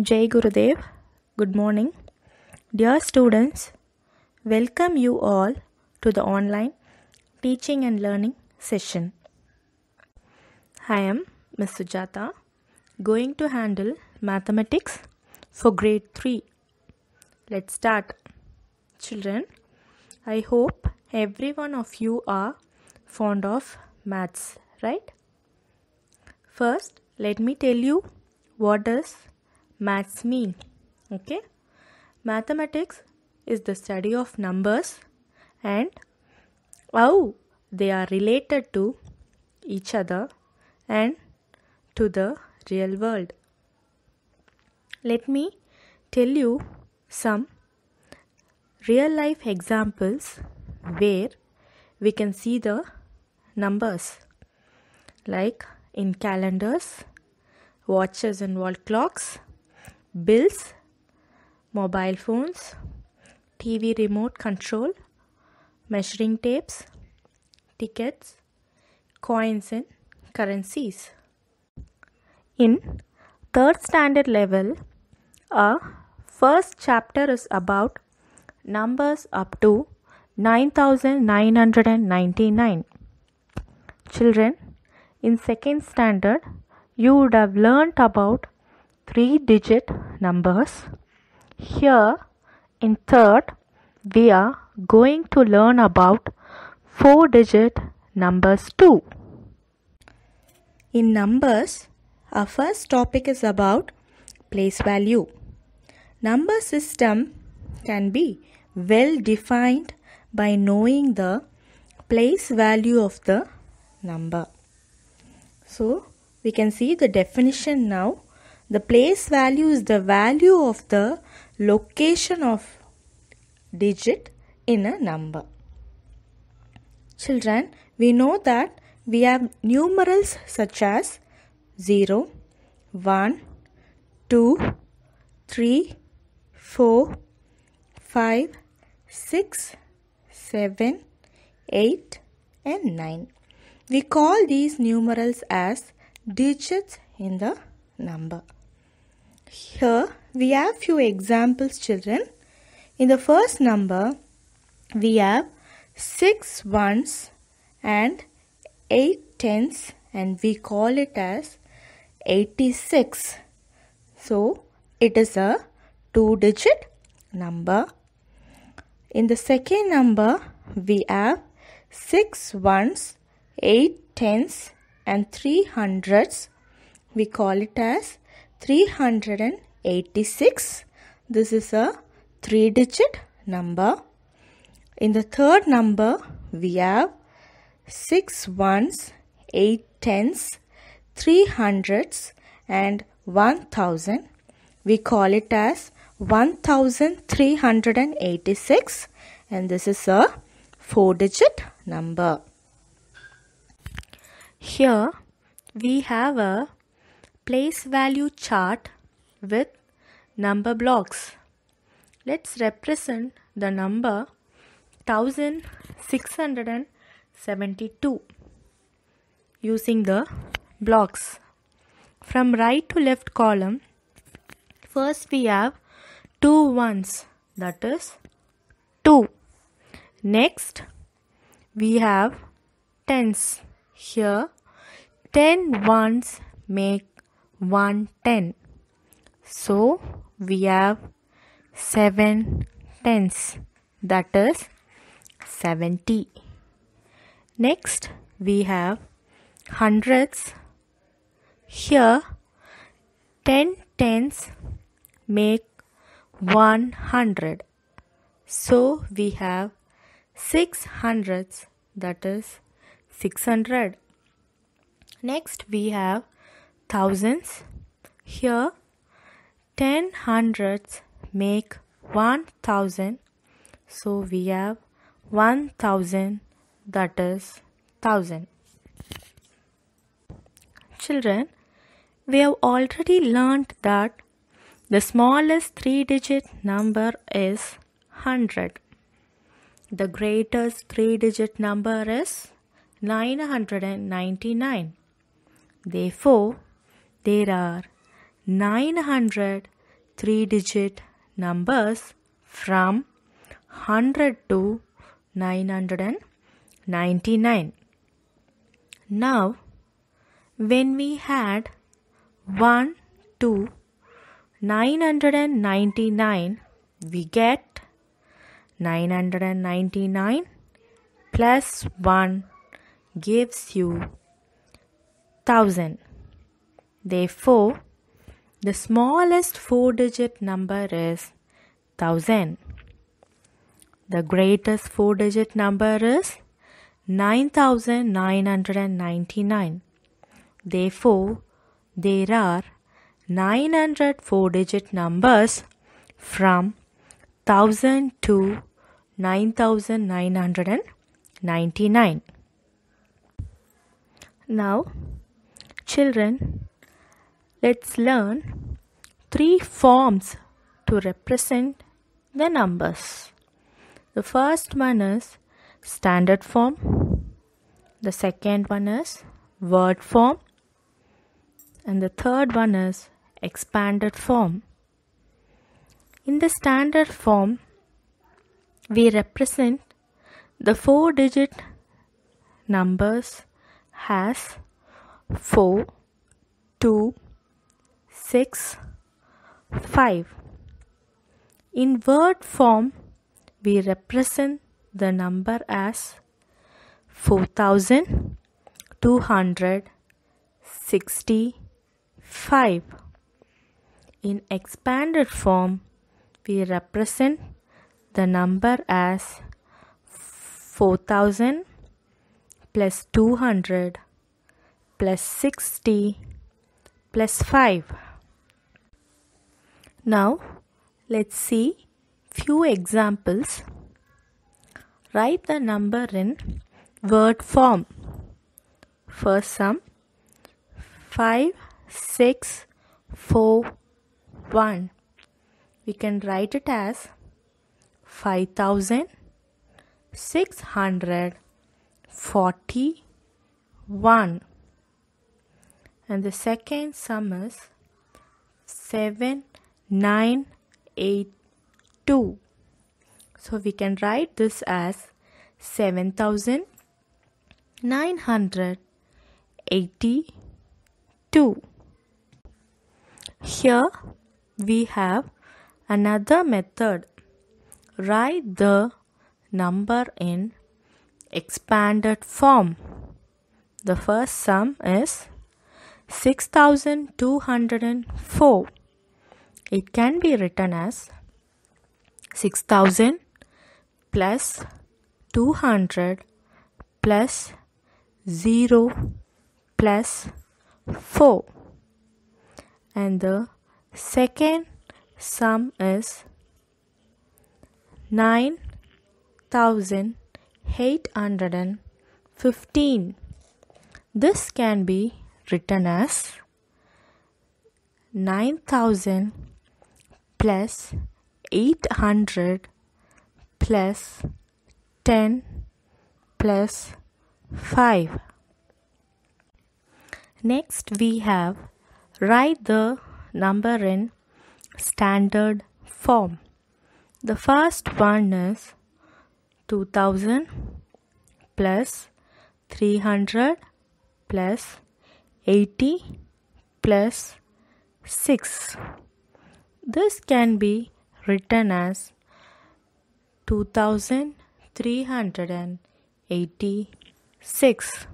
Jai Gurudev. Good morning. Dear students, welcome you all to the online teaching and learning session. I am Ms. Sujata, going to handle mathematics for grade 3. Let's start. Children, I hope every one of you are fond of maths, right? First, let me tell you what does maths mean. Okay? Mathematics is the study of numbers and how they are related to each other and to the real world. Let me tell you some real life examples where we can see the numbers like in calendars, watches and wall clocks, bills, mobile phones, TV remote control, measuring tapes, tickets, coins and currencies. In third standard level, our first chapter is about numbers up to 9999. Children, in second standard, you would have learnt about three digit numbers. Here, in third, we are going to learn about four digit numbers too. In numbers, our first topic is about place value. Number system can be well defined by knowing the place value of the number. So, we can see the definition now. The place value is the value of the location of digit in a number. Children, we know that we have numerals such as 0, 1, 2, 3, 4, 5, 6, 7, 8 and 9. We call these numerals as digits in the number. Here we have few examples children. In the first number we have 6 ones and 8 tens and we call it as 86. So it is a two digit number. In the second number we have 6 ones, 8 tens and 3 hundreds. We call it as 386. This is a 3 digit number. In the third number we have 6 ones, 8 tens, 3 hundreds and 1000. We call it as 1386 and this is a 4 digit number. Here we have a place value chart with number blocks. Let's represent the number 1672 using the blocks. From right to left column, first we have two ones that is 2. Next we have tens. Here 10 ones make 1 10. So we have 7 tens that is 70. Next we have hundreds. Here 10 tens make 100. So we have 6 hundreds that is 600. Next we have thousands. Here 10 hundreds make 1000. So we have 1000 that is 1000. Children, we have already learned that the smallest three digit number is 100. The greatest three digit number is 999. Therefore, there are 900 three digit numbers from 100 to 999. Now, when we had 1 to 999, we get 999 plus 1 gives you 1000. Therefore, the smallest four digit number is 1000. The greatest four digit number is 9999. Therefore, there are 900 four digit numbers from 1000 to 9999. Now, children, let's learn three forms to represent the numbers. The first one is standard form, the second one is word form, and the third one is expanded form. In the standard form, we represent the four digit numbers as 4, 2, 6, 5. In word form, we represent the number as 4265. In expanded form, we represent the number as 4000 plus 200 plus 60 plus 5. Now, let's see few examples. Write the number in word form. First sum 5, 6, 4, 1. We can write it as 5641. And the second sum is 7, 9, 8, 2. So we can write this as 7982. Here we have another method. Write the number in expanded form. The first sum is 6204. It can be written as 6000 plus 200 plus 0 plus 4 and the second sum is 9815 this can be written as 9000 plus 800 plus 10 plus 5. Next we have write the number in standard form. The first one is 2000 plus 300 plus 80 plus 6. This can be written as 2386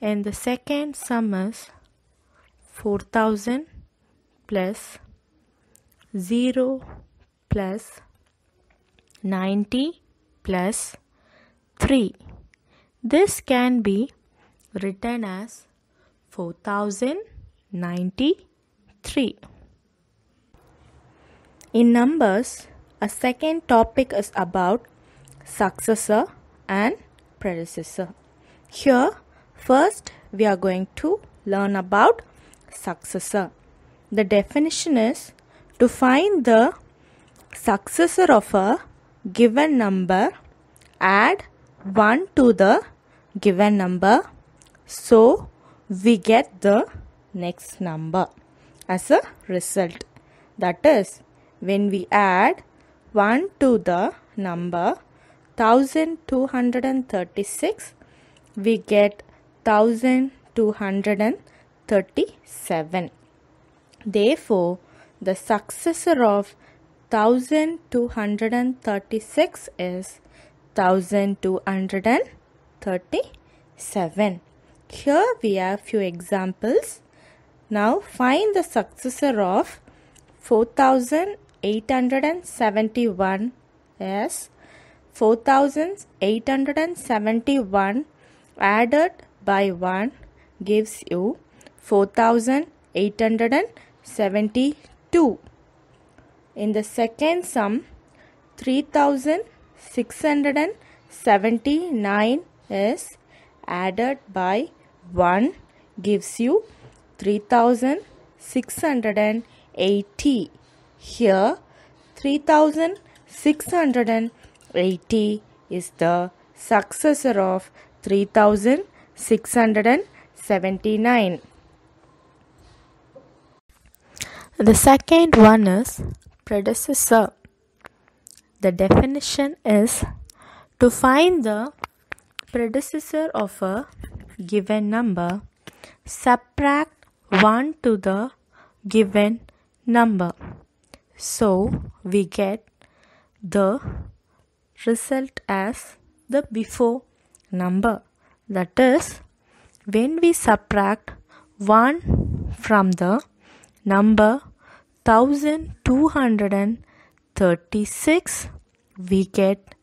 and the second sum is 4000 plus 0 plus 90 plus 3 this can be written as 4093 in numbers, a second topic is about successor and predecessor. Here, first we are going to learn about successor. The definition is to find the successor of a given number, add 1 to the given number, so we get the next number as a result. That is, when we add 1 to the number 1236, we get 1237. Therefore, the successor of 1236 is 1237. Here we have few examples. Now find the successor of 4871 is 4871 added by 1 gives you 4872. In the second sum, 3679 is added by 1 gives you 3680. Here, 3680 is the successor of 3679. The second one is predecessor. The definition is to find the predecessor of a given number, subtract 1 to the given number. So we get the result as the before number. That is, when we subtract 1 from the number 1236, we get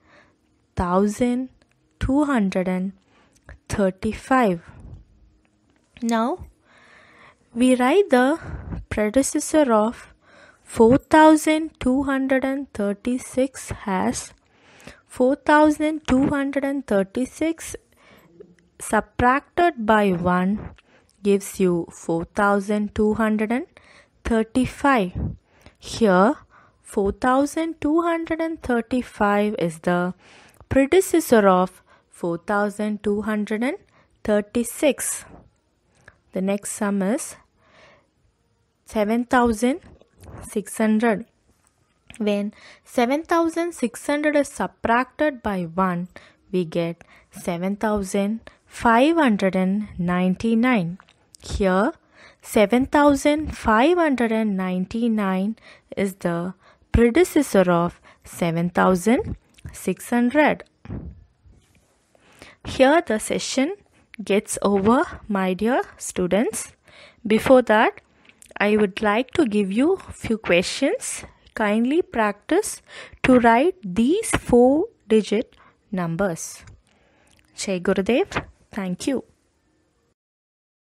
1235. Now, we write the predecessor of 4236 has 4236 subtracted by 1 gives you 4235. Here 4235 is the predecessor of 4236. The next sum is 7600. When 7600 is subtracted by 1, we get 7599. Here, 7599 is the predecessor of 7600. Here, the session gets over, my dear students. Before that, I would like to give you few questions. Kindly practice to write these four digit numbers. Jai Gurudev. Thank you.